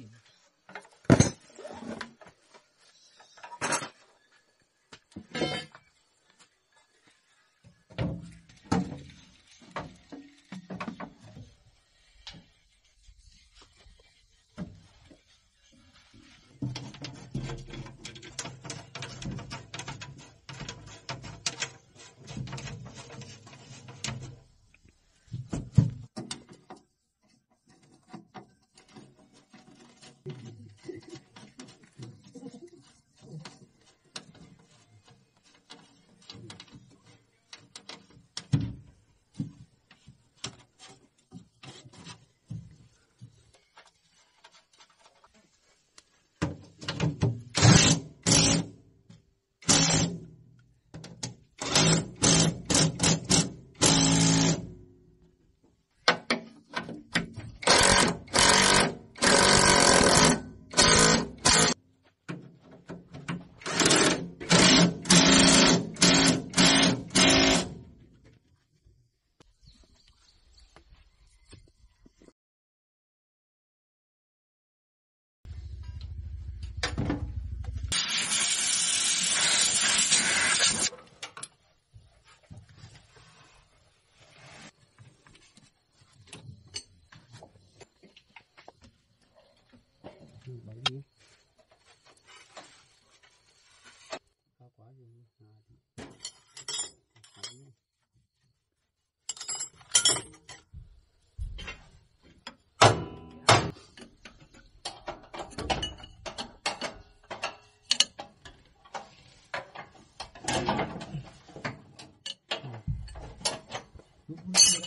team.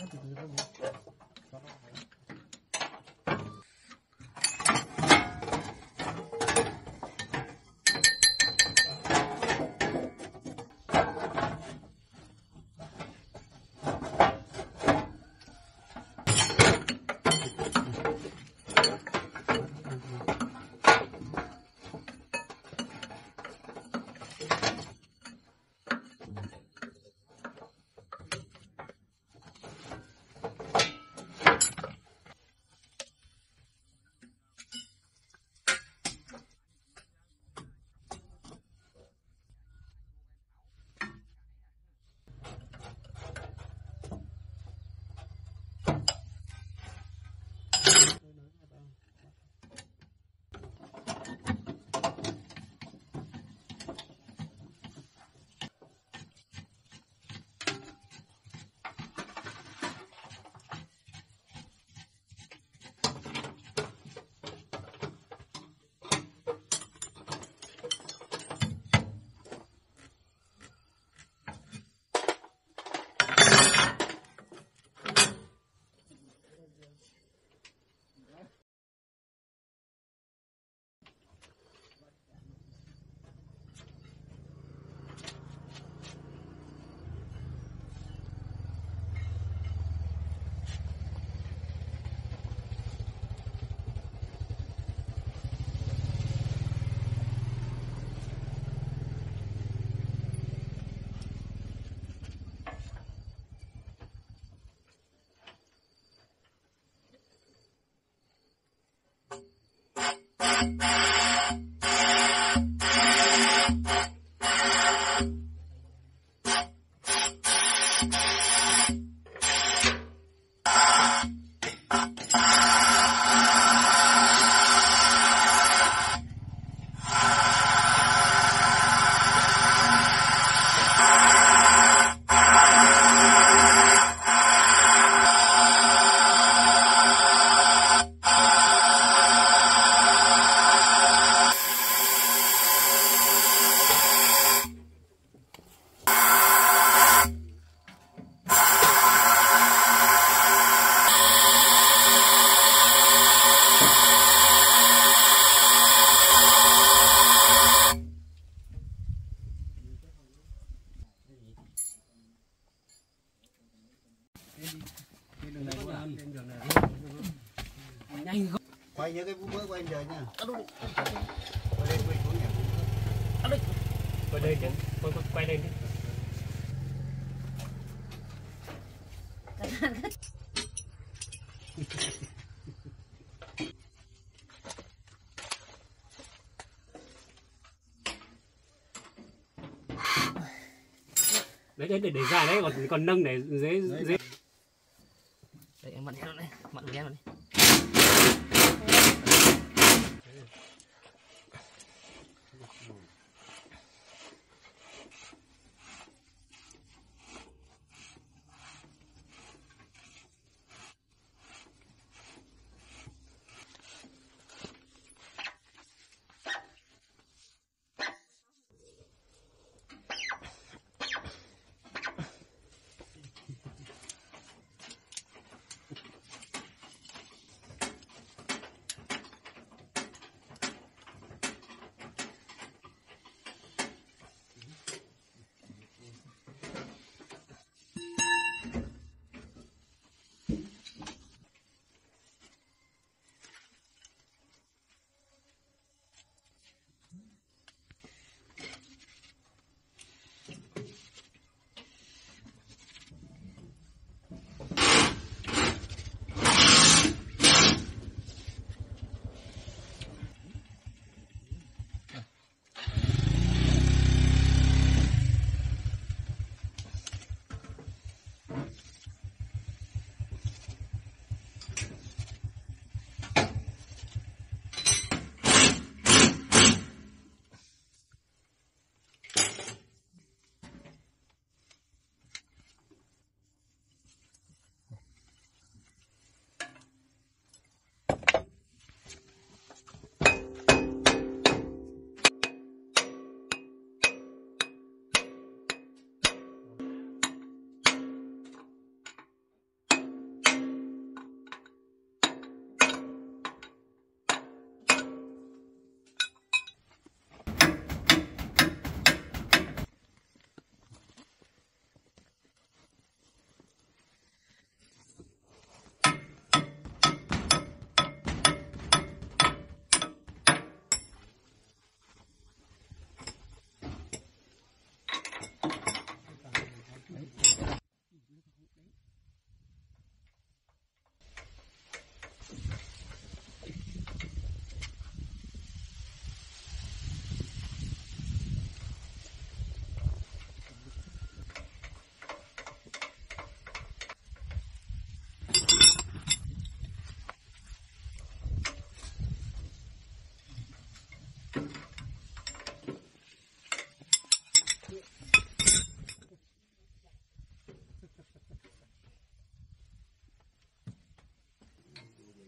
Ah, te quedé Thank you. Để, để dài đấy còn còn nâng để dễ dễ Đây em mặn hết đây, mặn ghé rồi đi.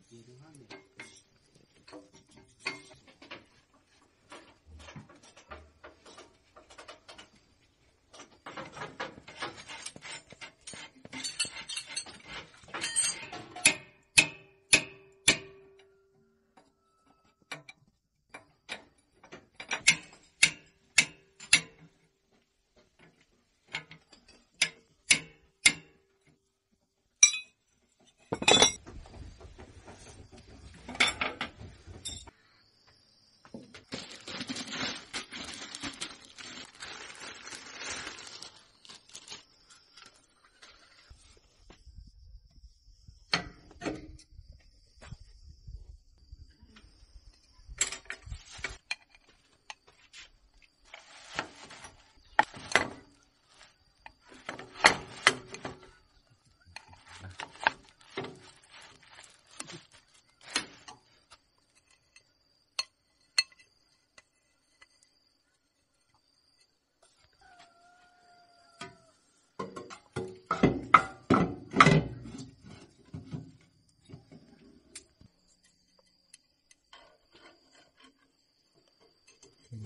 你吃饭没？